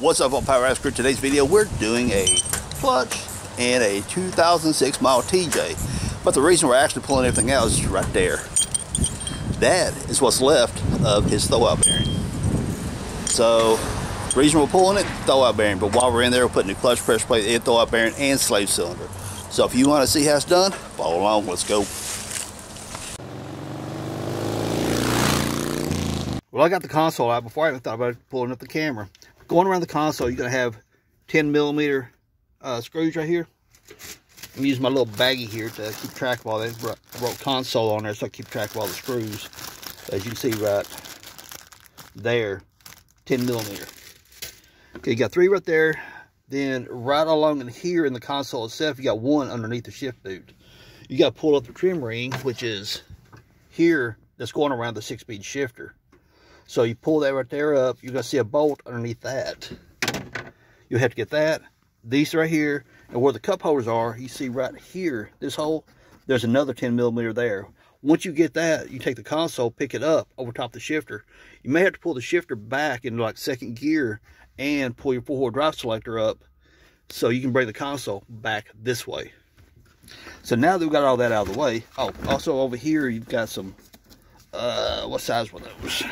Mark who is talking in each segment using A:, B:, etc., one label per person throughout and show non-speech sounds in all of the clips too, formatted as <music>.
A: What's up on Power Crew? Today's video we're doing a clutch and a 2006 model TJ. But the reason we're actually pulling everything out is right there. That is what's left of his throwout bearing. So, reason we're pulling it, throwout bearing. But while we're in there, we're putting the clutch pressure plate in throwout bearing and slave cylinder. So if you want to see how it's done, follow along. Let's go. Well, I got the console out before I even thought about pulling up the camera. Going around the console, you're going to have 10 millimeter uh, screws right here. I'm using my little baggie here to keep track of all that. I wrote console on there so I keep track of all the screws. As you can see right there, 10 millimeter. Okay, you got three right there. Then right along in here in the console itself, you got one underneath the shift boot. You got to pull up the trim ring, which is here that's going around the six-speed shifter. So you pull that right there up, you're to see a bolt underneath that. You'll have to get that, these right here, and where the cup holders are, you see right here, this hole, there's another 10 millimeter there. Once you get that, you take the console, pick it up over top the shifter. You may have to pull the shifter back into like second gear and pull your four-wheel drive selector up so you can bring the console back this way. So now that we've got all that out of the way, oh, also over here you've got some, uh, what size were those?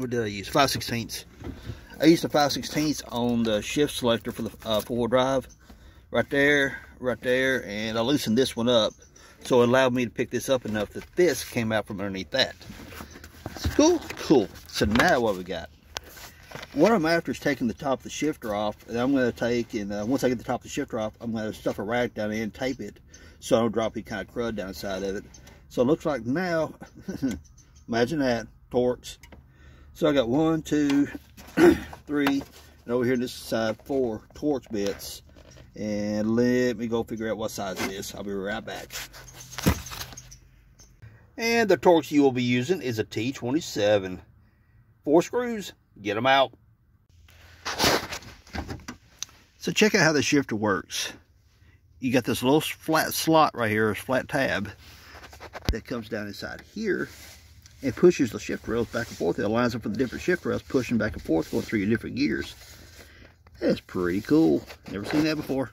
A: What did I use? 5 16ths. I used a 5 16ths on the shift selector for the uh, four-wheel drive. Right there, right there, and I loosened this one up. So it allowed me to pick this up enough that this came out from underneath that. It's cool, cool. So now what we got? What I'm after is taking the top of the shifter off, and I'm going to take, and uh, once I get the top of the shifter off, I'm going to stuff a rag down in and tape it so I don't drop any kind of crud down inside of it. So it looks like now, <laughs> imagine that, Torx. So I got one, two, <clears throat> three, and over here this side, four Torx bits. And let me go figure out what size it is. I'll be right back. And the Torx you will be using is a T27. Four screws, get them out. So check out how the shifter works. You got this little flat slot right here, a flat tab that comes down inside here and pushes the shift rails back and forth. It aligns up with the different shift rails, pushing back and forth going through your different gears. That's pretty cool. Never seen that before.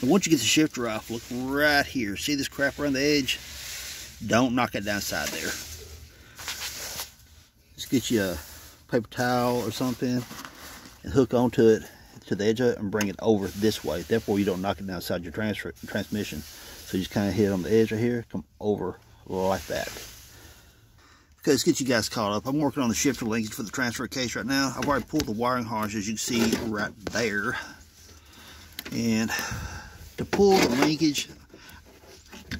A: And once you get the shifter off, look right here. See this crap around the edge? Don't knock it down inside there. Just get you a paper towel or something and hook onto it to the edge of it and bring it over this way. Therefore, you don't knock it down inside your transfer, transmission. So you just kind of hit on the edge right here, come over like that. Okay, let's get you guys caught up. I'm working on the shifter linkage for the transfer case right now. I've already pulled the wiring harness, as you can see right there. And to pull the linkage,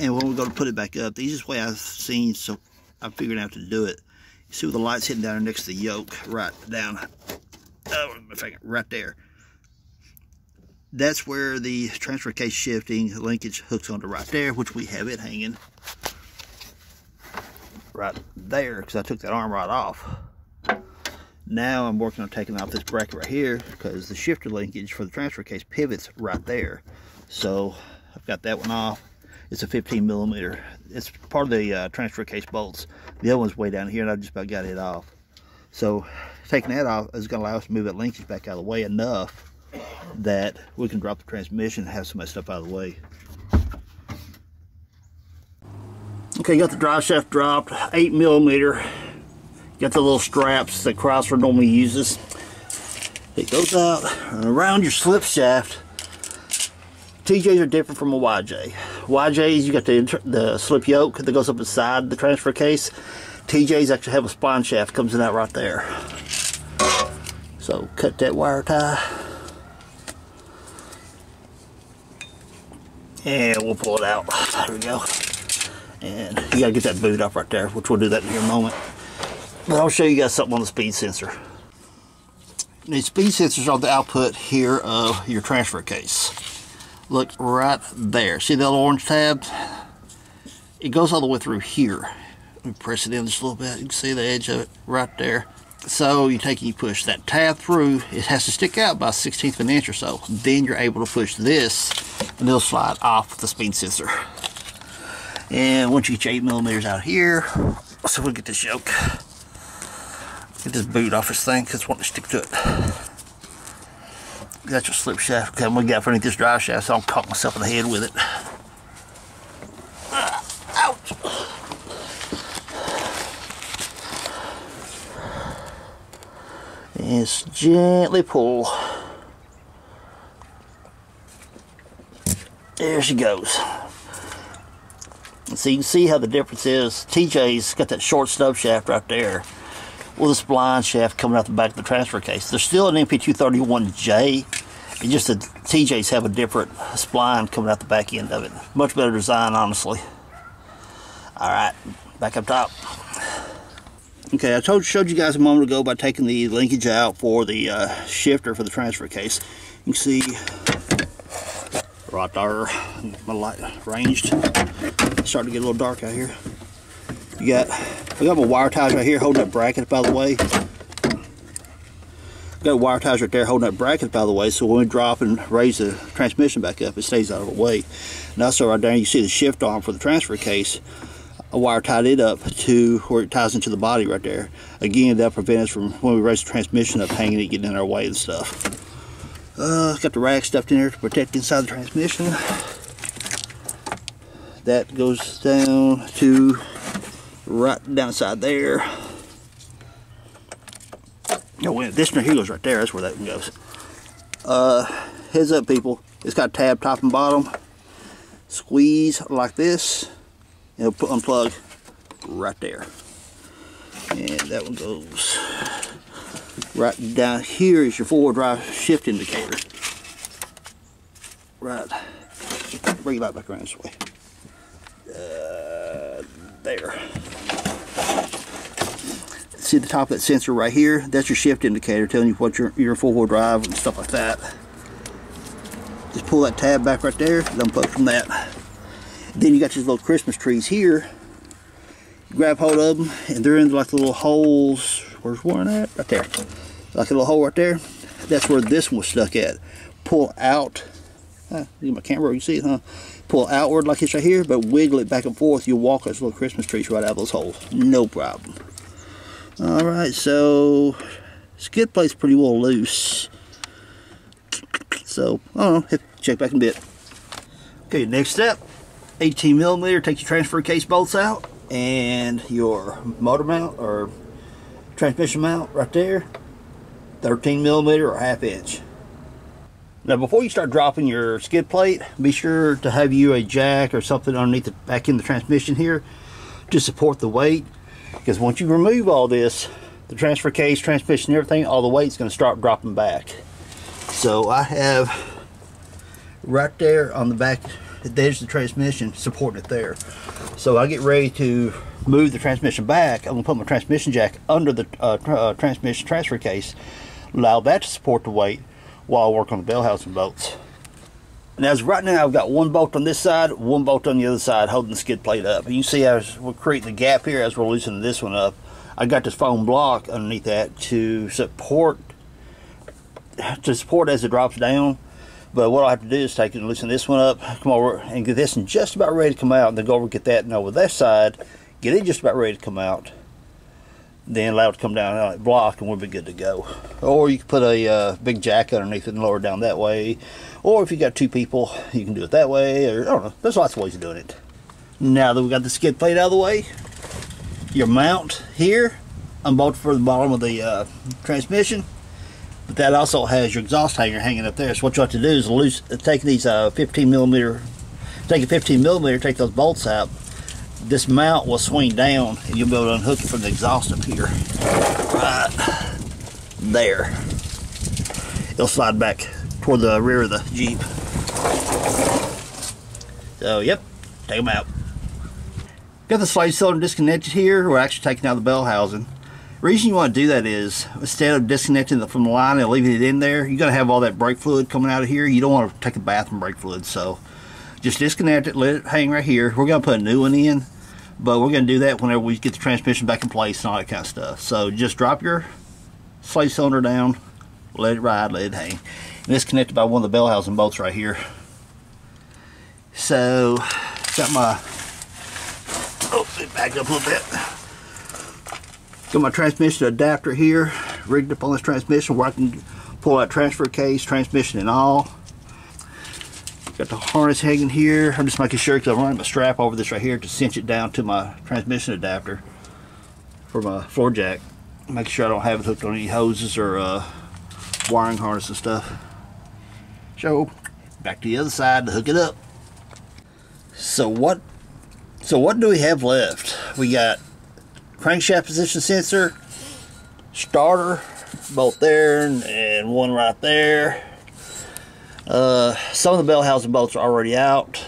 A: and when we go to put it back up, the easiest way I've seen, so I figured out to do it. You see where the light's hitting down next to the yoke, right down, oh, right there. That's where the transfer case shifting linkage hooks onto right there, which we have it hanging right there because I took that arm right off. Now I'm working on taking off this bracket right here because the shifter linkage for the transfer case pivots right there. So I've got that one off. It's a 15 millimeter. It's part of the uh, transfer case bolts. The other one's way down here and I just about got it off. So taking that off is going to allow us to move that linkage back out of the way enough that we can drop the transmission and have some of that stuff out of the way. Okay, got the drive shaft dropped, 8 millimeter. Got the little straps that Chrysler normally uses. It goes out and around your slip shaft. TJs are different from a YJ. YJs, you got the, the slip yoke that goes up inside the transfer case. TJs actually have a spline shaft comes in out right there. So cut that wire tie. And we'll pull it out. There we go. And you gotta get that boot off right there, which we'll do that in a moment. But I'll show you guys something on the speed sensor. The speed sensors are the output here of your transfer case. Look right there. See that little orange tab? It goes all the way through here. Let me press it in just a little bit. You can see the edge of it right there. So you take and you push that tab through. It has to stick out by 16th of an inch or so. Then you're able to push this and it'll slide off the speed sensor. And once you get your 8 millimeters out here, so we'll get this yoke. Get this boot off this thing because I want to stick to it. Got your slip shaft. Okay, we got underneath this drive shaft so I don't myself in the head with it. Ah, ouch! And just gently pull. There she goes. So you can see how the difference is. TJ's got that short stub shaft right there with this blind shaft coming out the back of the transfer case. There's still an NP231J. It's just that TJs have a different spline coming out the back end of it. Much better design, honestly. All right, back up top. Okay, I told showed you guys a moment ago by taking the linkage out for the uh, shifter for the transfer case. You can see right there, my light ranged. It's starting to get a little dark out here. You got, I got my wire ties right here holding that bracket, by the way. Got wire ties right there holding that bracket, by the way, so when we drop and raise the transmission back up, it stays out of the way. And also right there, you see the shift arm for the transfer case. I wire tied it up to where it ties into the body right there. Again, that prevents us from, when we raise the transmission up, hanging it, getting in our way and stuff. Uh, got the rack stuffed in there to protect inside the transmission. That goes down to right down side there. Oh, wait, this one here goes right there. That's where that one goes. Uh, heads up, people. It's got tab top and bottom. Squeeze like this. And it'll put unplug right there. And that one goes right down here is your four-wheel drive shift indicator. Right. Bring it back around this way. There. See the top of that sensor right here? That's your shift indicator telling you what your your four-wheel drive and stuff like that. Just pull that tab back right there unplug from that. Then you got these little Christmas trees here. Grab hold of them and they're in like little holes. Where's one at? Right there. Like a little hole right there. That's where this one was stuck at. Pull out. Uh, my camera you see it huh pull outward like it's right here but wiggle it back and forth you'll walk those little Christmas trees right out of those holes no problem Alright, so skid plate's pretty well loose. So, I don't know, check back in a bit. Okay, next step, 18 millimeter, take your transfer case bolts out and your motor mount or transmission mount right there, 13 millimeter or half inch. Now before you start dropping your skid plate, be sure to have you a jack or something underneath the back in the transmission here to support the weight because once you remove all this the transfer case transmission everything all the weight's going to start dropping back. So I have right there on the back there's the transmission supporting it there. So I get ready to move the transmission back I'm to put my transmission jack under the uh, uh, transmission transfer case allow that to support the weight while I work on the bell housing bolts and as right now, I've got one bolt on this side, one bolt on the other side holding the skid plate up. And you see as we're creating the gap here as we're loosening this one up. I got this foam block underneath that to support to support as it drops down. But what I have to do is take and loosen this one up, come over and get this one just about ready to come out, and then go over and get that and over that side, get it just about ready to come out then allow it to come down on that block and we'll be good to go. Or you can put a uh, big jack underneath it and lower it down that way. Or if you got two people, you can do it that way. Or I don't know. There's lots of ways of doing it. Now that we got the skid plate out of the way, your mount here, unbolted for the bottom of the uh, transmission. But that also has your exhaust hanger hanging up there. So what you have to do is loose, take these uh, 15 millimeter, take a 15 millimeter, take those bolts out, this mount will swing down and you'll be able to unhook it from the exhaust up here. Right there. It'll slide back toward the rear of the Jeep. So, yep, take them out. Got the slave cylinder disconnected here. We're actually taking out the bell housing. Reason you want to do that is, instead of disconnecting it from the line and leaving it in there, you're going to have all that brake fluid coming out of here. You don't want to take a bath from brake fluid, so just disconnect it, let it hang right here. We're going to put a new one in, but we're going to do that whenever we get the transmission back in place and all that kind of stuff. So just drop your slave cylinder down, let it ride, let it hang. And it's connected by one of the bell housing bolts right here. So, got my, oh, back up a little bit. Got my transmission adapter here, rigged up on this transmission where I can pull out transfer case, transmission and all. Got the harness hanging here. I'm just making sure because I'm running my strap over this right here to cinch it down to my transmission adapter for my floor jack. Make sure I don't have it hooked on any hoses or uh, wiring harness and stuff. So, back to the other side to hook it up. So what so what do we have left? We got crankshaft position sensor, starter, both there and, and one right there. Uh, some of the bell housing bolts are already out.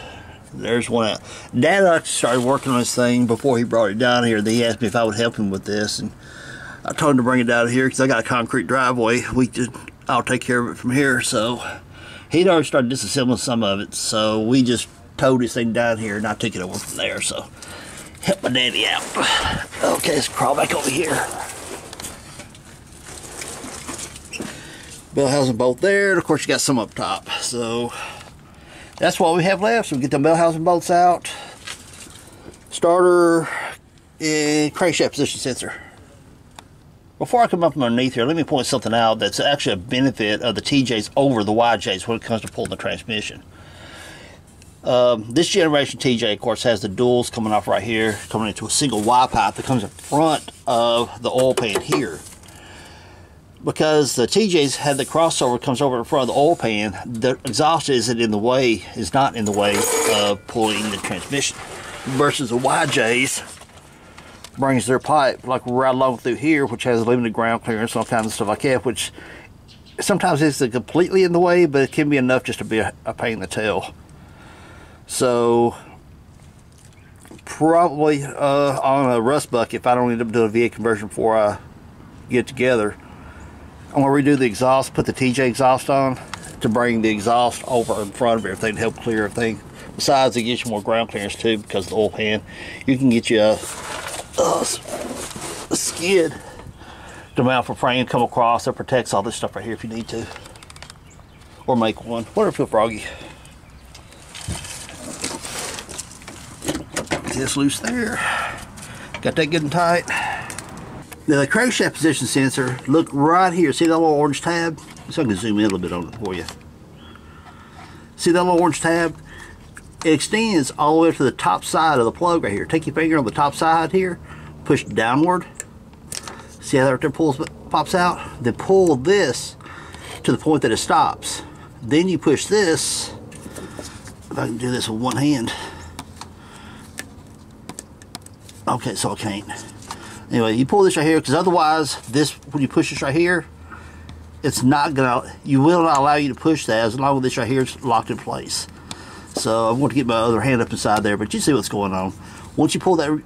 A: There's one out. Dad actually started working on this thing before he brought it down here. He asked me if I would help him with this, and I told him to bring it down here because I got a concrete driveway. We just, I'll take care of it from here. So he'd already started disassembling some of it, so we just towed this thing down here, and I took it over from there. So help my daddy out. Okay, let's crawl back over here. Bell housing bolt there and of course you got some up top. So that's what we have left. So we get the bell housing bolts out. Starter and crankshaft position sensor. Before I come up from underneath here let me point something out that's actually a benefit of the TJs over the YJs when it comes to pulling the transmission. Um, this generation TJ of course has the duals coming off right here coming into a single Y pipe that comes in front of the oil pan here because the TJs had the crossover comes over in front of the oil pan, the exhaust isn't in the way, is not in the way of pulling the transmission. Versus the YJs brings their pipe like right along through here, which has a limited ground clearance, all kinds of stuff like that, which sometimes isn't completely in the way, but it can be enough just to be a, a pain in the tail. So probably uh, on a rust bucket, if I don't end up doing a V8 conversion before I get together, I'm going to redo the exhaust, put the TJ exhaust on to bring the exhaust over in front of everything to help clear everything. Besides, it gives you more ground clearance too because the oil pan. You can get you a, a, skid to mount for frame, come across that protects all this stuff right here if you need to. Or make one. Whatever feel froggy. Get this loose there. Got that good and tight. The crankshaft position sensor, look right here. See that little orange tab? So I can zoom in a little bit on it for you. See that little orange tab? It extends all the way to the top side of the plug right here. Take your finger on the top side here, push downward. See how that right there pulls, pops out? Then pull this to the point that it stops. Then you push this, if I can do this with one hand. Okay, so I can't. Anyway, you pull this right here because otherwise, this when you push this right here, it's not gonna. You will not allow you to push that as long as this right here is locked in place. So I'm going to get my other hand up inside there, but you see what's going on. Once you pull that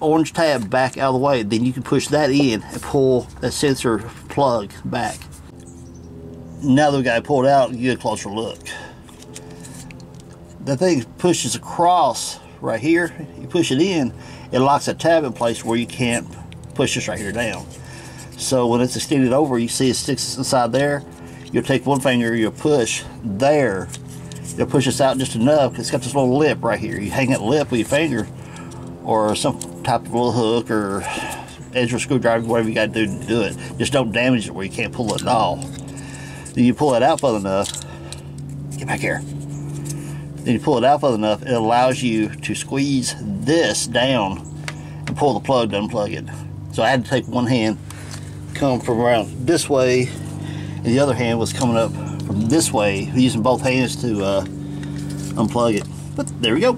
A: orange tab back out of the way, then you can push that in and pull that sensor plug back. Now that we got it pulled out, you get a closer look. The thing pushes across right here. You push it in, it locks a tab in place where you can't push this right here down. So when it's extended over, you see it sticks inside there. You'll take one finger, you'll push there. You'll push this out just enough. It's got this little lip right here. You hang that lip with your finger or some type of little hook or edge or screwdriver, whatever you got to do to do it. Just don't damage it where you can't pull it at all. Then you pull it out far enough. Get back here. Then you pull it out far enough, it allows you to squeeze this down and pull the plug to unplug it. So I had to take one hand, come from around this way, and the other hand was coming up from this way, using both hands to uh, unplug it. But there we go.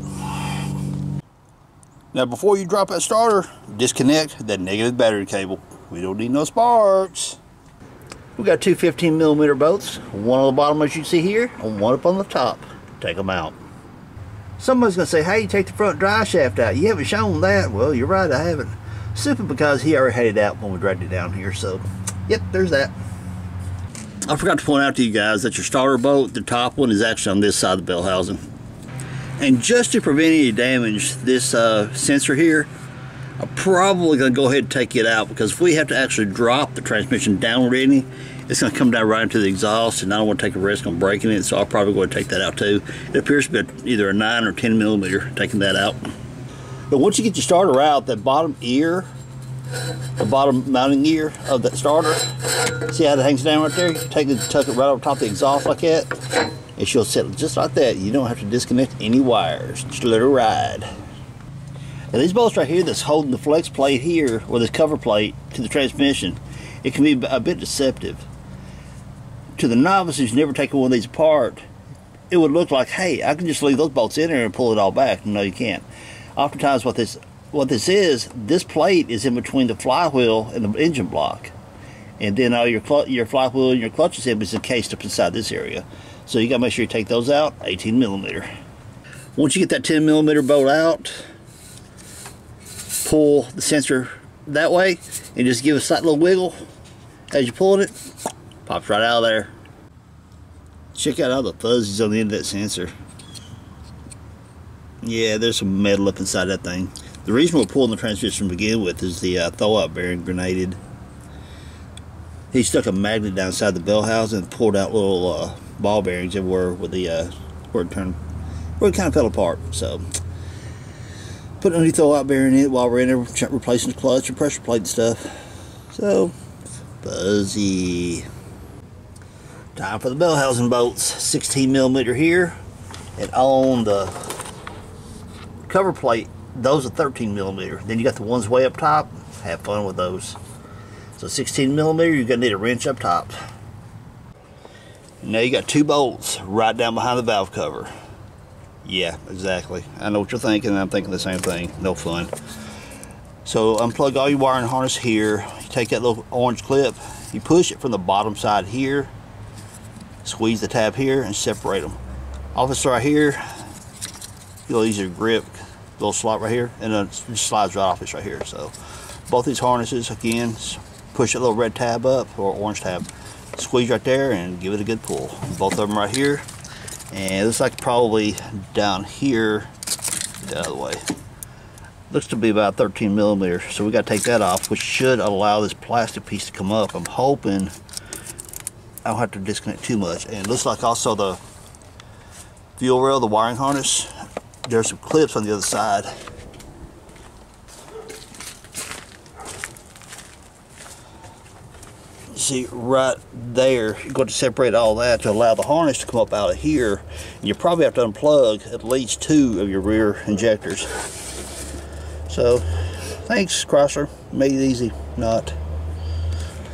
A: Now before you drop that starter, disconnect that negative battery cable. We don't need no sparks. We got two 15 millimeter bolts, one on the bottom as you see here, and one up on the top. Take them out. Somebody's going to say, how you take the front drive shaft out? You haven't shown that. Well, you're right, I haven't. Simply because he already had it out when we dragged it down here. So, yep, there's that. I forgot to point out to you guys that your starter bolt, the top one, is actually on this side of the bell housing. And just to prevent any damage, this uh, sensor here, I'm probably going to go ahead and take it out because if we have to actually drop the transmission downward any, it's going to come down right into the exhaust and I don't want to take a risk on breaking it, so I'll probably go and take that out too. It appears to be either a 9 or 10 millimeter, taking that out. But once you get your starter out, that bottom ear the bottom mounting gear of that starter. See how it hangs down right there? Take it, tuck it right over top the exhaust like that, and she'll settle just like that. You don't have to disconnect any wires. Just let her ride. Now these bolts right here that's holding the flex plate here, or this cover plate, to the transmission, it can be a bit deceptive. To the novice who's never taken one of these apart, it would look like, hey, I can just leave those bolts in there and pull it all back. No, you can't. Oftentimes what this what this is, this plate is in between the flywheel and the engine block. And then all your your flywheel and your clutch assembly is encased up inside this area. So you gotta make sure you take those out, 18 millimeter. Once you get that 10 millimeter bolt out, pull the sensor that way and just give a slight little wiggle as you're pulling it, pops right out of there. Check out all the fuzzies on the end of that sensor. Yeah, there's some metal up inside that thing. The reason we're pulling the transmission to begin with is the uh, throwout bearing grenaded. He stuck a magnet down inside the bell housing and pulled out little uh, ball bearings everywhere with the uh, where it turned, where it kind of fell apart. So put a new throwout bearing in it while we're in there replacing the clutch and pressure plate and stuff. So fuzzy. Time for the bell housing bolts. 16 millimeter here, and on the cover plate, those are 13 millimeter. Then you got the ones way up top. Have fun with those. So 16 millimeter, you're gonna need a wrench up top. Now you got two bolts right down behind the valve cover. Yeah, exactly. I know what you're thinking, I'm thinking the same thing. No fun. So unplug all your wiring harness here. You take that little orange clip, you push it from the bottom side here squeeze the tab here and separate them. Office right here, you'll use your grip, little slot right here, and then it slides right off this right here. So both these harnesses, again, push that little red tab up or orange tab, squeeze right there and give it a good pull. Both of them right here. And it looks like probably down here, the other way. Looks to be about 13 millimeters, so we got to take that off, which should allow this plastic piece to come up. I'm hoping I don't have to disconnect too much. And it looks like also the fuel rail, the wiring harness, there's some clips on the other side. See right there, you're going to separate all that to allow the harness to come up out of here. You probably have to unplug at least two of your rear injectors. So, thanks Chrysler, made it easy, not.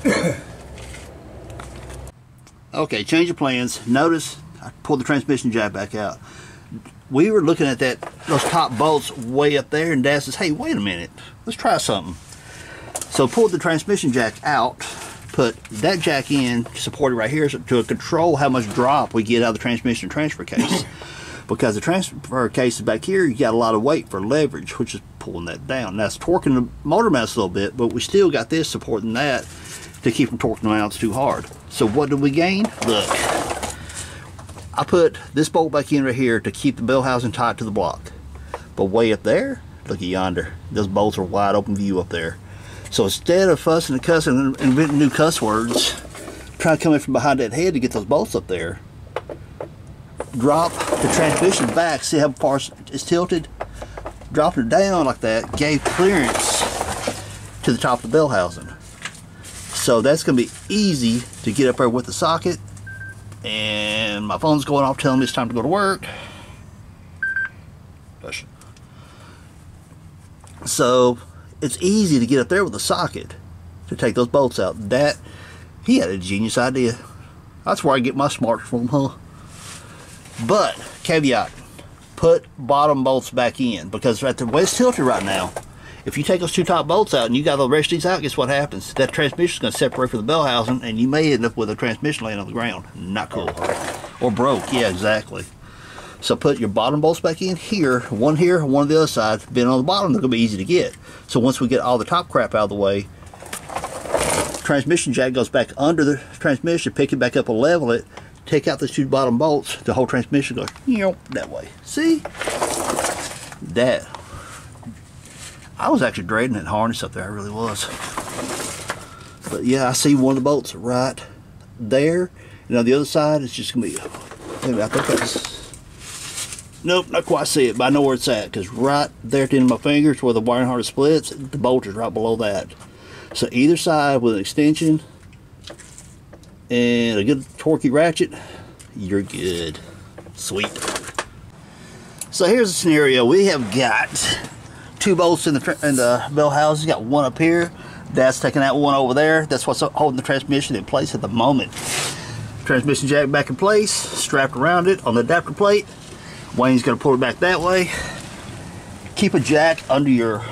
A: <coughs> Okay, change of plans. Notice I pulled the transmission jack back out. We were looking at that those top bolts way up there, and Dad says, "Hey, wait a minute, let's try something." So pulled the transmission jack out, put that jack in, supported right here to control how much drop we get out of the transmission transfer case. <coughs> because the transfer case is back here, you got a lot of weight for leverage, which is pulling that down. That's torquing the motor mounts a little bit, but we still got this supporting that to keep from torquing the mounts too hard. So what do we gain? Look, I put this bolt back in right here to keep the bell housing tight to the block. But way up there, look at yonder, those bolts are wide open view up there. So instead of fussing and cussing and inventing new cuss words, try in from behind that head to get those bolts up there, drop the transmission back, see how far it's tilted? Dropping it down like that gave clearance to the top of the bell housing. So that's going to be easy to get up there with the socket. And my phone's going off telling me it's time to go to work. So it's easy to get up there with a socket to take those bolts out. That, he had a genius idea. That's where I get my smarts from, huh? But, caveat, put bottom bolts back in because at the way it's tilted right now, if you take those two top bolts out and you got the rest of these out, guess what happens? That transmission is going to separate from the bell housing and you may end up with a transmission laying on the ground. Not cool. Or broke. Yeah, exactly. So put your bottom bolts back in here, one here, one on the other side. Being on the bottom, they're going to be easy to get. So once we get all the top crap out of the way, transmission jack goes back under the transmission, pick it back up and level it, take out the two bottom bolts, the whole transmission goes you know, that way. See? That I was actually dreading that harness up there, I really was. But yeah, I see one of the bolts right there. And on the other side, it's just going to be, I think that's, Nope, not quite see it, but I know where it's at because right there at the end of my fingers where the wiring harness splits, the bolt is right below that. So either side with an extension and a good torquey ratchet, you're good. Sweet. So here's the scenario. We have got two bolts in the in the bell housing. Got one up here. Dad's taking that one over there. That's what's holding the transmission in place at the moment. Transmission jack back in place, strapped around it on the adapter plate. Wayne's going to pull it back that way. Keep a jack under your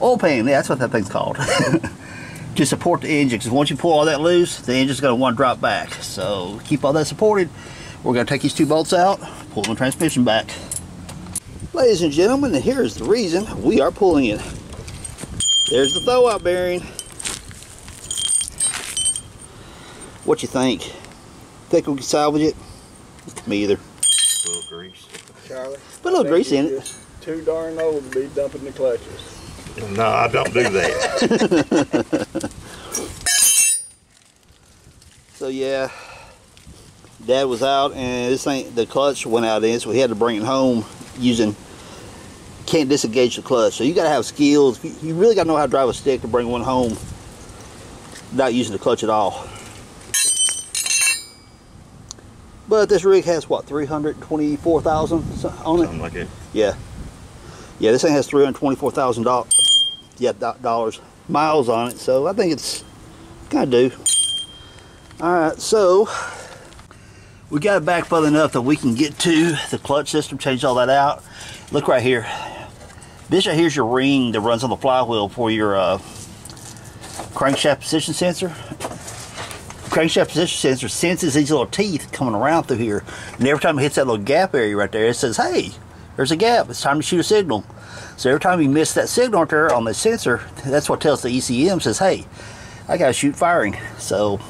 A: oil pan. Yeah, that's what that thing's called. <laughs> to support the engine because once you pull all that loose, the engine's going to want to drop back. So keep all that supported. We're going to take these two bolts out, pull the transmission back. Ladies and gentlemen, here's the reason we are pulling it. There's the throwout bearing. What you think? Think we can salvage it? Me either.
B: A little grease.
C: Charlie.
A: Put a little grease in it.
C: Too darn old to be dumping the clutches.
B: No, I don't do that. <laughs>
A: So yeah, Dad was out and this thing, the clutch went out in, so we had to bring it home using. Can't disengage the clutch, so you gotta have skills. You really gotta know how to drive a stick to bring one home without using the clutch at all. But this rig has what 324,000 on it.
B: Something like that.
A: Yeah. Yeah, this thing has three hundred twenty-four thousand dollars. Yeah, do- dollars miles on it. So I think it's kind of due. All right, so we got it back far enough that we can get to the clutch system, change all that out. Look right here. This right here's your ring that runs on the flywheel for your uh, crankshaft position sensor. Crankshaft position sensor senses these little teeth coming around through here, and every time it hits that little gap area right there, it says, "Hey, there's a gap. It's time to shoot a signal." So every time you miss that signal right there on the sensor, that's what tells the ECM says, "Hey, I gotta shoot firing." So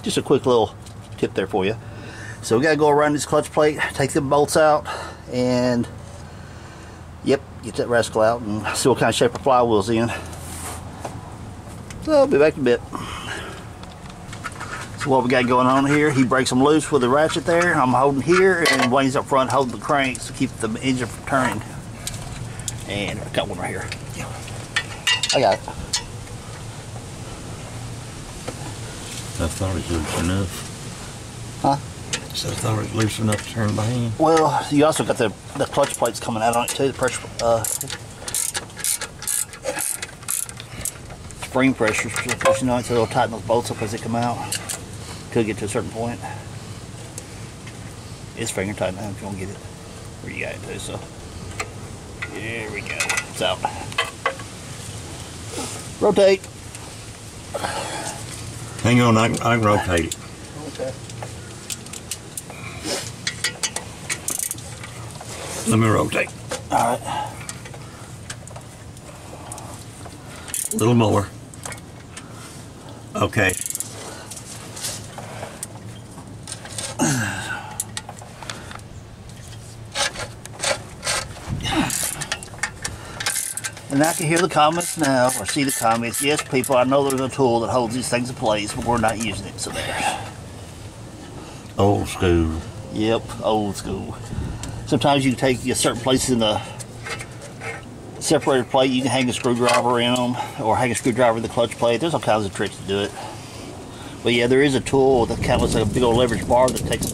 A: just a quick little tip there for you. So we gotta go around this clutch plate, take the bolts out, and yep, get that rascal out and see what kind of shape our flywheel's in. So I'll be back in a bit. So what we got going on here, he breaks them loose with the ratchet there. I'm holding here, and Wayne's up front holding the cranks to keep the engine from turning. And I got one right here. Yeah. I got it.
D: I thought it was enough.
A: Huh?
D: So I thought it was loose enough to turn by hand.
A: Well, you also got the, the clutch plates coming out on it too, the pressure, uh, spring pressure, pushing on it so it'll tighten those bolts up as they come out. Till get to a certain point. It's finger tight now if you want to get it where you got it to, so. There we go. It's out. Rotate.
D: Hang on, I can, I can rotate it.
C: Okay.
D: Let me rotate.
A: Alright.
D: A little more. Okay.
A: And I can hear the comments now, or see the comments. Yes, people, I know there's a tool that holds these things in place, but we're not using it, so there.
D: Old school.
A: Yep, old school. Sometimes you can take you certain places in the separator plate, you can hang a screwdriver in them, or hang a screwdriver in the clutch plate. There's all kinds of tricks to do it. But yeah, there is a tool that kind of looks like a big old leverage bar that takes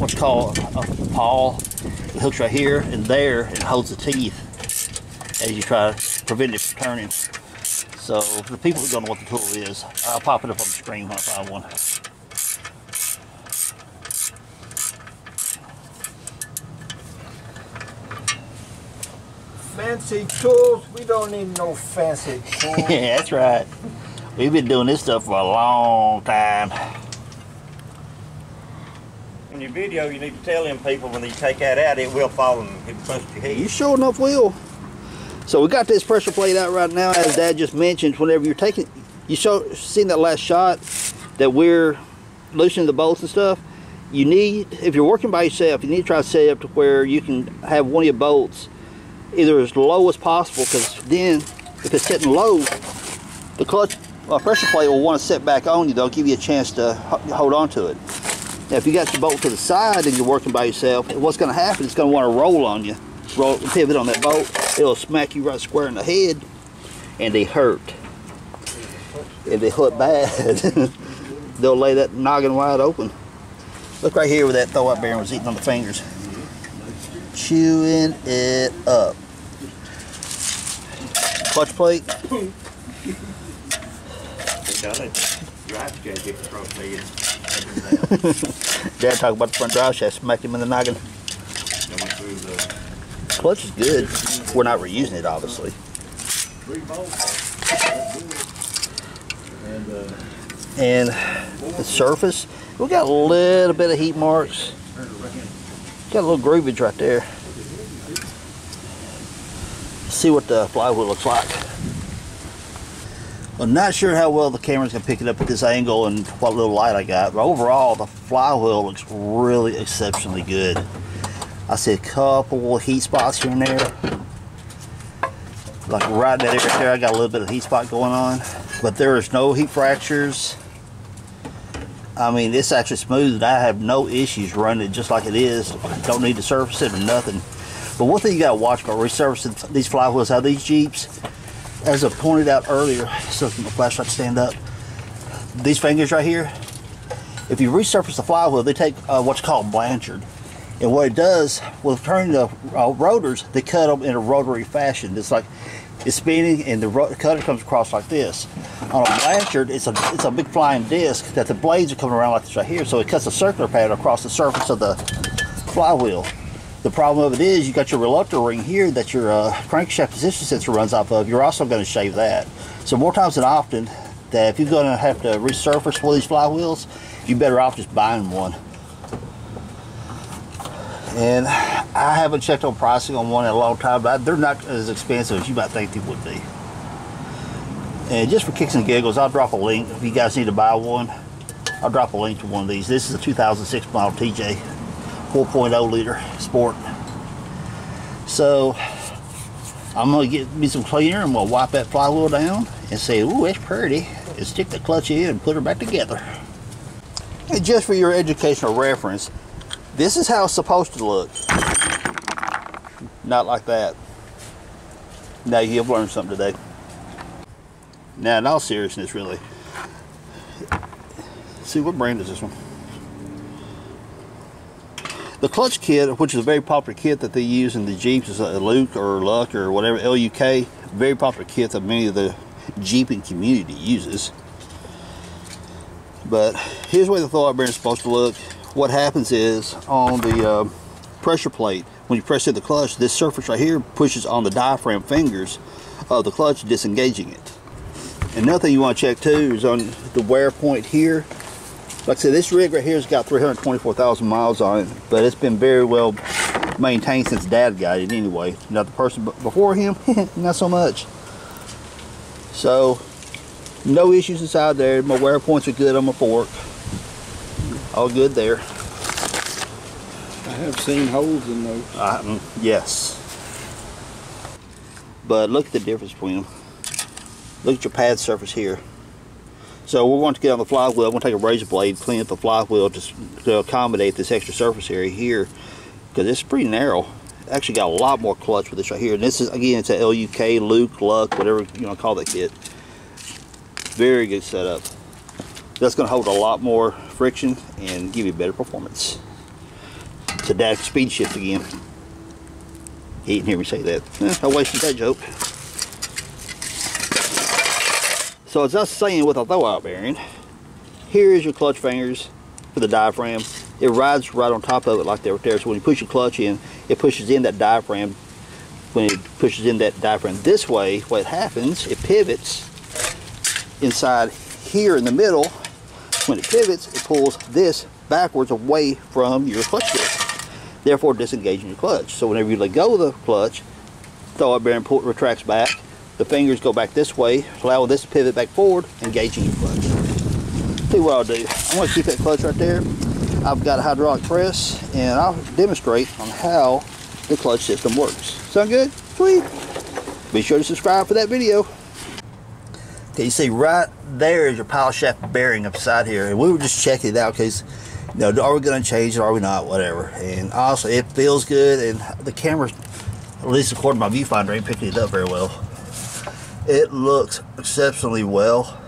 A: what's called a, a pawl. It hooks right here and there and holds the teeth as you try to prevent it from turning. So the people who don't know what the tool is, I'll pop it up on the screen when I find one.
C: Fancy tools? We don't need no fancy <laughs> tools.
A: yeah, that's right. We've been doing this stuff for a long time.
D: In your video, you need to tell them people when you take that out, it will fall and it bust your head.
A: You sure enough will. So we got this pressure plate out right now, as Dad just mentioned. Whenever you're taking, you show seen that last shot that we're loosening the bolts and stuff. You need, if you're working by yourself, you need to try to set it up to where you can have one of your bolts either as low as possible, because then if it's sitting low, the clutch uh, pressure plate will want to set back on you. They'll give you a chance to hold on to it. Now, if you got your bolt to the side and you're working by yourself, what's going to happen? It's going to want to roll on you. Roll, pivot on that bolt. It'll smack you right square in the head, and they hurt. And they hurt bad. <laughs> They'll lay that noggin wide open. Look right here where that throw-out bearing was eating on the fingers. Chewing it up. Clutch plate.
D: Drive shaft get. <laughs>
A: Dad talked about the front drive shaft, smacked him in the noggin.
D: Going through
A: Clutch is good. We're not reusing it, obviously.
C: And, uh,
A: And the surface, we got a little bit of heat marks. Got a little groovage right there. See what the flywheel looks like. I'm not sure how well the camera's gonna pick it up at this angle and what little light I got, but overall the flywheel looks really exceptionally good. I see a couple heat spots here and there. Like right that area there, I got a little bit of heat spot going on, but there is no heat fractures. I mean, it's actually smooth. and I have no issues running it just like it is. Don't need to surface it or nothing. But one thing you gotta watch about resurfacing these flywheels out of these Jeeps, as I pointed out earlier, so my flashlight stand up, these fingers right here, if you resurface the flywheel, they take uh, what's called blanchard. And what it does, with turning the uh, rotors, they cut them in a rotary fashion. It's like it's spinning and the cutter comes across like this. On a blanchard, it's a it's a big flying disc that the blades are coming around like this right here. So it cuts a circular pattern across the surface of the flywheel. The problem of it is you got your reluctor ring here that your uh, crankshaft position sensor runs off of. You're also going to shave that. So more times than often, that if you're going to have to resurface one of these flywheels, you're better off just buying one. And I haven't checked on pricing on one in a long time, but they're not as expensive as you might think they would be. And just for kicks and giggles, I'll drop a link if you guys need to buy one. I'll drop a link to one of these. This is a 2006 model TJ 4.0 liter sport. So I'm gonna get me some cleaner and we'll wipe that flywheel down and say, ooh, it's pretty. And stick the clutch in and put her back together. And just for your educational reference, this is how it's supposed to look. Not like that. Now you've learned something today. Now, in all seriousness, really. See, what brand is this one? The clutch kit, which is a very popular kit that they use in the Jeeps, is a Luke or Luck or whatever, LUK. Very popular kit that many of the Jeeping community uses. But here's where the throwout bearing is supposed to look. What happens is on the uh, pressure plate, when you press in the clutch, this surface right here pushes on the diaphragm fingers of the clutch, disengaging it. Another thing you want to check too is on the wear point here. Like I said, this rig right here has got 324,000 miles on it, but it's been very well maintained since Dad got it anyway. Not the person before him, <laughs> not so much. So, no issues inside there. My wear points are good on my fork. All good there.
C: I have seen holes in those.
A: Mm, yes. But look at the difference between them. Look at your pad surface here. So we're going to get on the flywheel. I'm going to take a razor blade, clean up the flywheel just to accommodate this extra surface area here because it's pretty narrow. Actually got a lot more clutch with this right here. And this is, again, it's a LUK, Luke, Luck, whatever you want to call that kit. Very good setup. That's going to hold a lot more friction and give you better performance. It's a DAC speed shift again. He didn't hear me say that. Eh, I wasted that joke. So as I was saying with a throwout bearing, here is your clutch fingers for the diaphragm. It rides right on top of it like that right there. So when you push your clutch in, it pushes in that diaphragm. When it pushes in that diaphragm this way, what happens, it pivots inside here in the middle. When it pivots, it pulls this backwards away from your clutch disc, therefore disengaging your clutch. So whenever you let go of the clutch, throwout bearing pull, retracts back, the fingers go back this way, allowing this pivot back forward, engaging your clutch. See what I'll do. I'm to keep that clutch right there. I've got a hydraulic press, and I'll demonstrate on how the clutch system works. Sound good? Sweet. Be sure to subscribe for that video. Okay, you see right there is your pilot shaft bearing upside here. And we were just checking it out because you know, are we going to change it? Are we not? Whatever. And also, it feels good, and the camera, at least according to my viewfinder, ain't picking it up very well. It looks exceptionally well.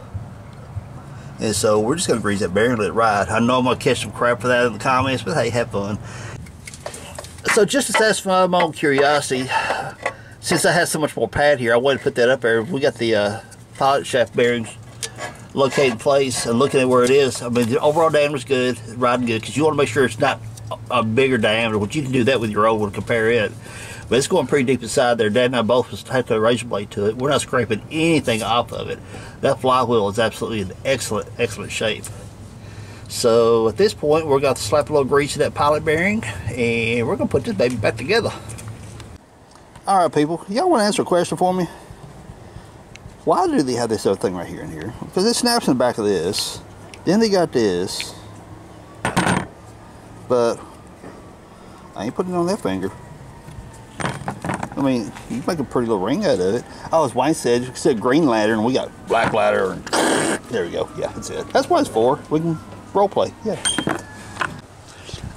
A: And so we're just going to grease that bearing and let it ride. I know I'm going to catch some crap for that in the comments, but hey, have fun. So just to satisfy my own curiosity, since I have so much more pad here, I wanted to put that up there. We got the uh, pilot shaft bearings located in place and looking at where it is. I mean, the overall diameter is good, riding good, because you want to make sure it's not a bigger diameter, which you can do that with your old one, to compare it. But it's going pretty deep inside there. Dad and I both had to razor blade to it. We're not scraping anything off of it. That flywheel is absolutely in excellent, excellent shape. So at this point, we're going to slap a little grease in that pilot bearing, and we're going to put this baby back together. All right, people, y'all want to answer a question for me? Why do they have this other thing right here and here? Because it snaps in the back of this. Then they got this. But I ain't putting it on that finger. I mean, you make a pretty little ring out of it. Oh, as Wayne said, you said green ladder, and we got black ladder. And <coughs> there we go. Yeah, that's it. That's what it's for. We can role play. Yeah.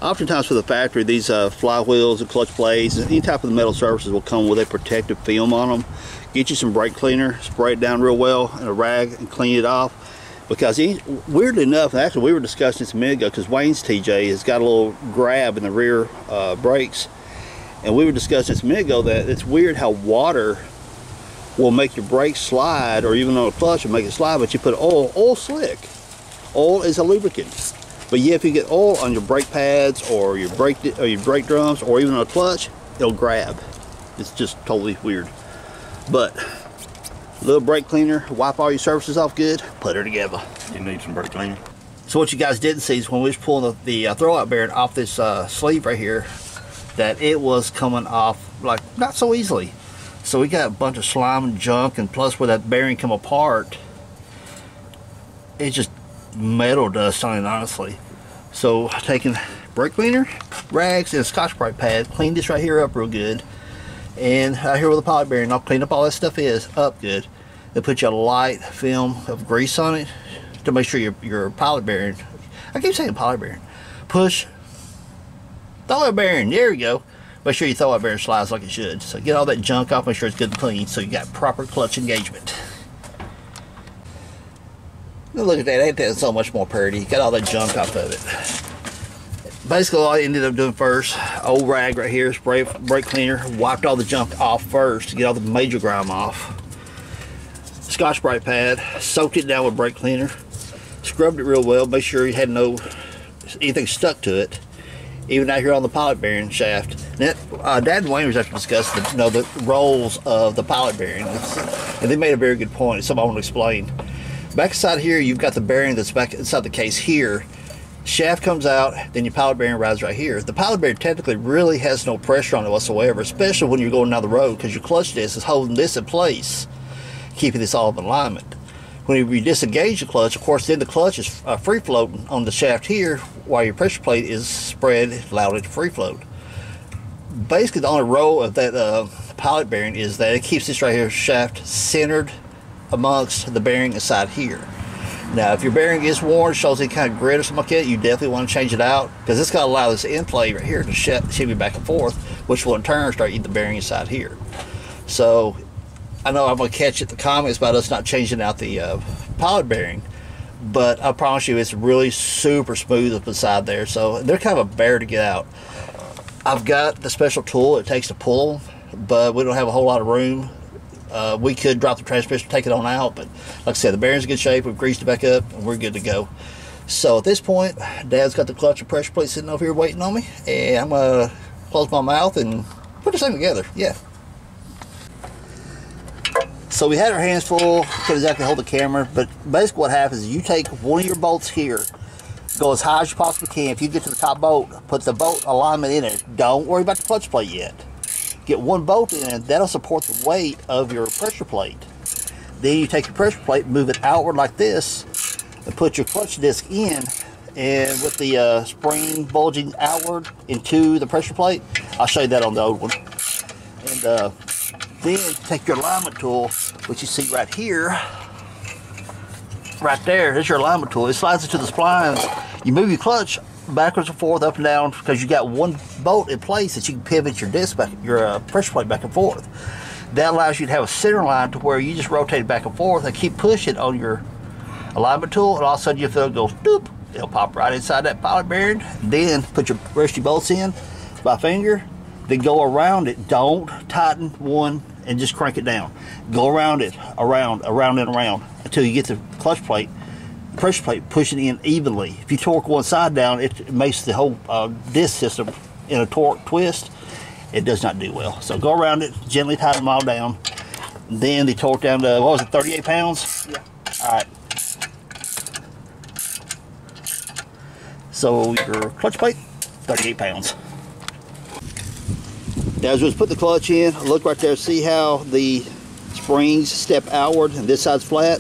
A: Oftentimes for the factory, these uh, flywheels and clutch plates, any type of metal surfaces will come with a protective film on them. Get you some brake cleaner, spray it down real well in a rag and clean it off. Because he, weirdly enough, actually we were discussing this a minute ago because Wayne's TJ has got a little grab in the rear uh, brakes. And we were discussing this a minute ago that it's weird how water will make your brakes slide or even on a clutch will make it slide, but you put oil, oil slick. Oil is a lubricant. But yeah, if you get oil on your brake pads or your brake or your brake drums or even on a clutch, it'll grab. It's just totally weird. But little brake cleaner, wipe all your surfaces off good, put her together.
B: You need some brake cleaner.
A: So what you guys didn't see is when we was pulling the, the uh, throwout bearing off this uh, sleeve right here, that it was coming off like not so easily. So we got a bunch of slime and junk, and plus where that bearing come apart, it just metal dust on it, honestly. So taking brake cleaner, rags, and a Scotch-Brite pad, clean this right here up real good. And out here with the pilot bearing, I'll clean up all that stuff is up good. Then put you a light film of grease on it to make sure your, your pilot bearing, I keep saying pilot bearing, push, throw bearing, there you go. Make sure you throw that bearing slides like it should. So get all that junk off, make sure it's good and clean so you got proper clutch engagement. Look at that, ain't that so much more pretty? Got all that junk off of it. Basically, all I ended up doing first, old rag right here, spray brake cleaner, wiped all the junk off first to get all the major grime off. Scotch-Brite pad, soaked it down with brake cleaner, scrubbed it real well, make sure you had no anything stuck to it. Even out here on the pilot bearing shaft. Now, uh, Dad and Wayne was actually discussing the, you know, the roles of the pilot bearing, and they made a very good point. Something I want to explain. Back inside here, you've got the bearing that's back inside the case here. Shaft comes out, then your pilot bearing rides right here. The pilot bearing technically really has no pressure on it whatsoever, especially when you're going down the road because your clutch disc is holding this in place, keeping this all in alignment. When you disengage the clutch, of course, then the clutch is uh, free floating on the shaft here while your pressure plate is spread, it to free float. Basically, the only role of that uh, pilot bearing is that it keeps this right here shaft centered amongst the bearing inside here. Now, if your bearing is worn, shows any kind of grit or something like that, you definitely want to change it out because it's going to allow this end plate right here to shift you back and forth, which will in turn start eating the bearing inside here. So, I know I'm to catch it the comments about us not changing out the uh, pilot bearing, but I promise you it's really super smooth up inside there. So, they're kind of a bear to get out. I've got the special tool it takes to pull but we don't have a whole lot of room uh, we could drop the transmission, take it on out, but like I said, the bearing's in good shape. We've greased it back up, and we're good to go. So at this point, Dad's got the clutch and pressure plate sitting over here waiting on me, and I'm gonna close my mouth and put this thing together. Yeah. So we had our hands full, couldn't exactly hold the camera, but basically what happens is you take one of your bolts here, go as high as you possibly can. If you get to the top bolt, put the bolt alignment in it. Don't worry about the clutch plate yet get one bolt in, and that'll support the weight of your pressure plate. Then you take your pressure plate, move it outward like this, and put your clutch disc in, and with the uh, spring bulging outward into the pressure plate, I'll show you that on the old one. And uh, then take your alignment tool, which you see right here, right there, there's your alignment tool. It slides into the splines. You move your clutch backwards and forth, up and down, because you got one bolt in place that you can pivot your disc back, your uh, pressure plate back and forth. That allows you to have a center line to where you just rotate it back and forth and keep pushing on your alignment tool, and all of a sudden your thumb goes doop, it'll pop right inside that pilot bearing. Then put your rest your bolts in by finger, then go around it. Don't tighten one and just crank it down. Go around it, around, around and around until you get the clutch plate, pressure plate pushing in evenly. If you torque one side down, it makes the whole uh, disc system in a torque twist. It does not do well. So go around it, gently tighten them all down. Then they torque down to, what was it, 38 pounds?
C: Yeah.
A: All right. So your clutch plate, 38 pounds. Now as we put the clutch in, look right there, see how the springs step outward and this side's flat?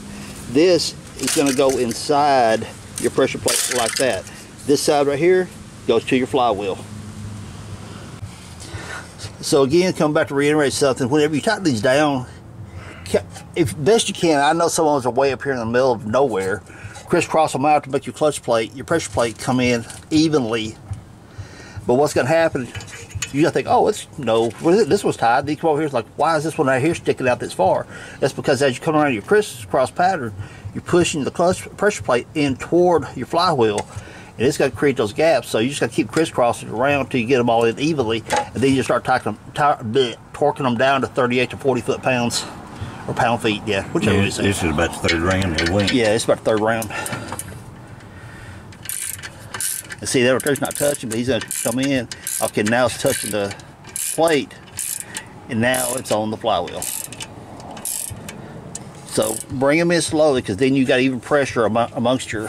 A: This is gonna go inside your pressure plate like that. This side right here goes to your flywheel. So again, come back to reiterate something, whenever you tighten these down, if best you can, I know some of way up here in the middle of nowhere, crisscross them out to make your clutch plate, your pressure plate come in evenly. But what's gonna happen, you gotta think, oh, it's, no, this was tied, these come over here, it's like, why is this one right here sticking out this far? That's because as you come around your crisscross pattern, you're pushing the clutch pressure plate in toward your flywheel, and it's gonna create those gaps, so you just gotta keep crisscrossing around till you get them all in evenly, and then you just start tightening, ti- bleh, torquing them down to 38 to 40 foot pounds, or pound feet, yeah, whichever
B: Yeah, this,
A: is.
B: this is about the third round we went.
A: Yeah, it's about the third round. And see, there, there's not touching, but he's gonna come in. Okay, now it's touching the plate, and now it's on the flywheel. So bring them in slowly, because then you got even pressure amo- amongst your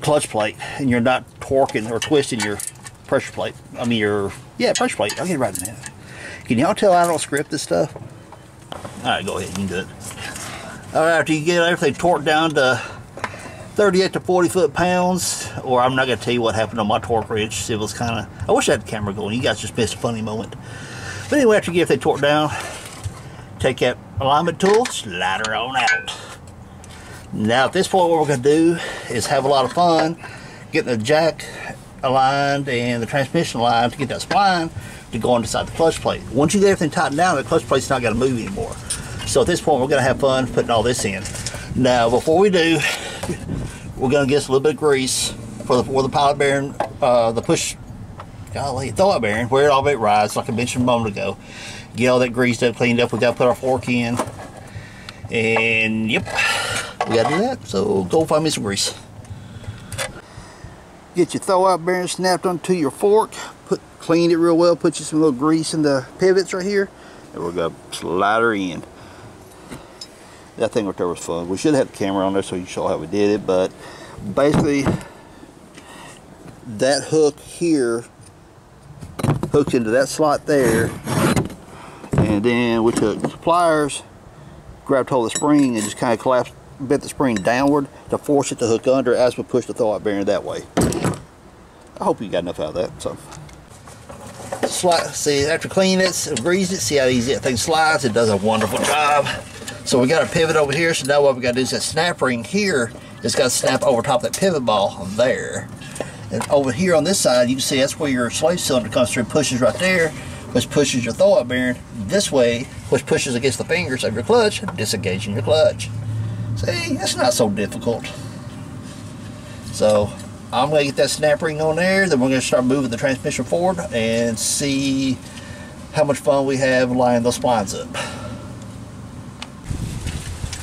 A: clutch plate, and you're not torquing or twisting your pressure plate. I mean your yeah pressure plate. I'll get right in minute. Can y'all tell I don't script this stuff? All right, go ahead. You can do it. All right, after you get everything torqued down to 38 to 40 foot pounds, or I'm not going to tell you what happened on my torque wrench. It was kind of, I wish I had the camera going. You guys just missed a funny moment. But anyway, after you get everything torqued down, take that alignment tool, slide her on out. Now, at this point, what we're going to do is have a lot of fun getting the jack aligned and the transmission aligned to get that spline to go inside the clutch plate. Once you get everything tightened down, the clutch plate's not going to move anymore. So at this point, we're going to have fun putting all this in. Now, before we do, we're going to get a little bit of grease for the, for the pilot bearing, uh, the push, golly, throw out bearing, where it all bit rides, like I mentioned a moment ago. Get all that greased up, cleaned up. We got to put our fork in. And yep, we got to do that. So go find me some grease. Get your throw out bearing snapped onto your fork. Put clean it real well. Put you some little grease in the pivots right here. And we're going to slide her in. That thing right there was fun. We should have the camera on there so you saw how we did it. But basically, that hook here hooks into that slot there. And then we took pliers, grabbed hold of the spring, and just kind of collapsed, bent the spring downward to force it to hook under as we push the throw-out bearing that way. I hope you got enough out of that. So, Slide, see, after cleaning it, grease it, see how easy that thing slides. It does a wonderful job. So we got a pivot over here. So now what we got to do is that snap ring here is got to snap over top that pivot ball there. And over here on this side, you can see that's where your slave cylinder comes through, pushes right there, which pushes your throw-out bearing this way, which pushes against the fingers of your clutch, disengaging your clutch. See, that's not so difficult. So I'm going to get that snap ring on there, then we're going to start moving the transmission forward and see how much fun we have lining those splines up.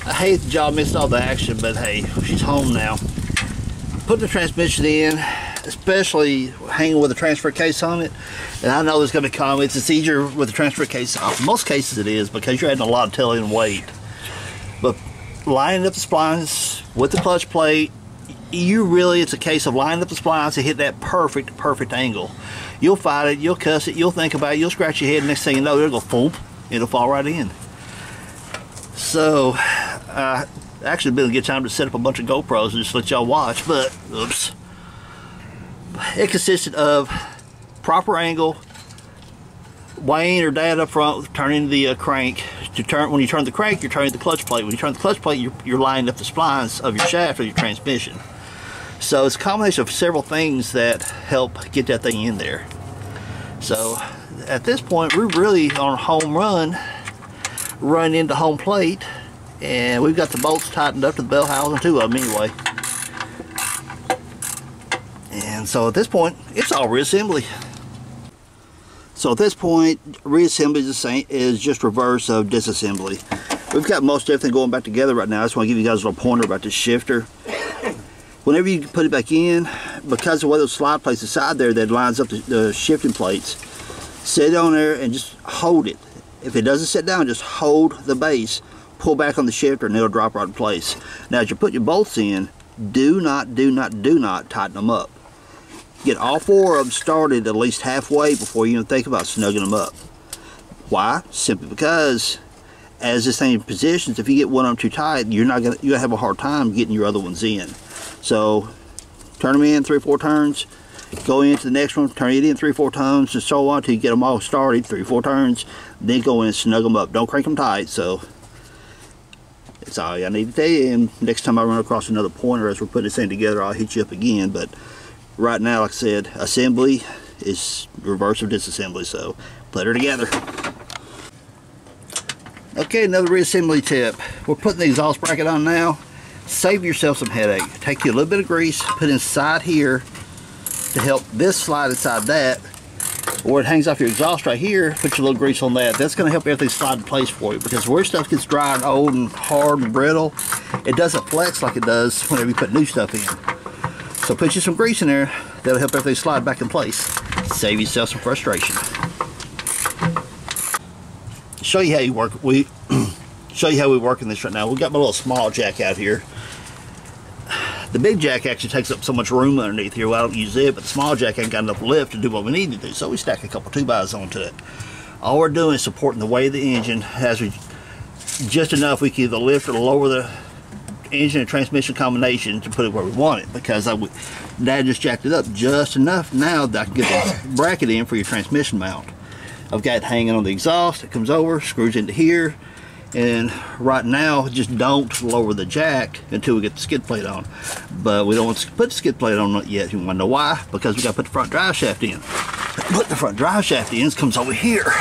A: I hate the job missed all the action, but hey, she's home now. Put the transmission in, especially hanging with a transfer case on it. And I know there's going to be comments. It's easier with the transfer case. In most cases it is because you're adding a lot of tailing weight. But lining up the splines with the clutch plate, you really, it's a case of lining up the splines to hit that perfect, perfect angle. You'll fight it, you'll cuss it, you'll think about it, you'll scratch your head, next thing you know, it'll go boom, it'll fall right in. So, uh, actually been a good time to set up a bunch of GoPros and just let y'all watch, but oops. It consisted of proper angle, Wayne or Dad up front turning the uh, crank. To turn when you turn the crank, you're turning the clutch plate. When you turn the clutch plate, you're, you're lining up the splines of your shaft of your transmission. So it's a combination of several things that help get that thing in there. So at this point, we're really on a home run, run into home plate, and we've got the bolts tightened up to the bell housing, two of them anyway. And so at this point, it's all reassembly. So at this point, reassembly is, the same, is just reverse of disassembly. We've got most everything going back together right now. I just want to give you guys a little pointer about this shifter. Whenever you put it back in, because of what those slide plates inside there that lines up the, the shifting plates, sit on there and just hold it. If it doesn't sit down, just hold the base, pull back on the shifter, and it'll drop right in place. Now, as you put your bolts in, do not, do not, do not tighten them up. Get all four of them started at least halfway before you even think about snugging them up. Why? Simply because as this thing positions, if you get one of them too tight, you're not gonna you have a hard time getting your other ones in. So turn them in three or four turns, go into the next one, turn it in three or four times, and so on until you get them all started, three or four turns, then go in and snug them up. Don't crank them tight. So all I need to tell you. And um, next time I run across another pointer as we're putting this thing together, I'll hit you up again. But right now, like I said, assembly is reverse of disassembly, so put her together. Okay, another reassembly tip. We're putting the exhaust bracket on now. Save yourself some headache. Take you a little bit of grease, put inside here to help this slide inside that. Or it hangs off your exhaust right here, put your little grease on that. That's going to help everything slide in place for you because where stuff gets dry and old and hard and brittle, it doesn't flex like it does whenever you put new stuff in. So put you some grease in there, that'll help everything slide back in place. Save yourself some frustration. Show you how you work. We <clears throat> show you how we work in this right now. We've got my little small jack out here. The big jack actually takes up so much room underneath here. I don't use it, but the small jack ain't got enough lift to do what we need to do. So we stack a couple two bys onto it. All we're doing is supporting the weight of the engine as we just enough we can either lift or lower the engine and transmission combination to put it where we want it because I, would Dad just jacked it up just enough now that I can get the <coughs> bracket in for your transmission mount. I've got it hanging on the exhaust. It comes over, screws into here, and right now just don't lower the jack until we get the skid plate on. But we don't want to put the skid plate on yet. You want to know why? Because we got to put the front drive shaft in. Put the front drive shaft in, comes over here.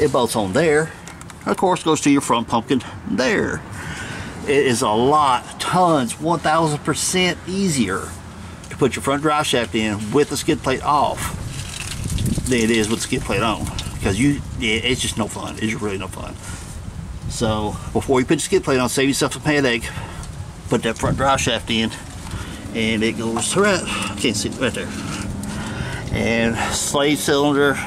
A: It bolts on there. Of course, goes to your front pumpkin there it is a lot, tons, 1000% easier to put your front drive shaft in with the skid plate off than it is with the skid plate on. Because you, it's just no fun. It's really no fun. So before you put your skid plate on, save yourself some headache. Put that front drive shaft in, and it goes right. Can't see it right there. And slave cylinder,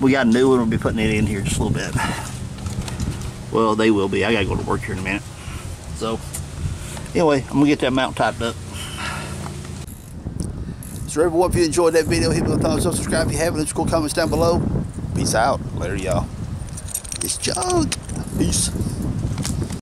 A: we got a new one. We'll be putting it in here just a little bit. Well, they will be. I gotta go to work here in a minute. So, anyway, I'm gonna get that mount tightened up. So everyone, if you enjoyed that video, hit me with a thumbs up, subscribe if you haven't, leave cool comments down below. Peace out. Later, y'all. It's Jug. Peace.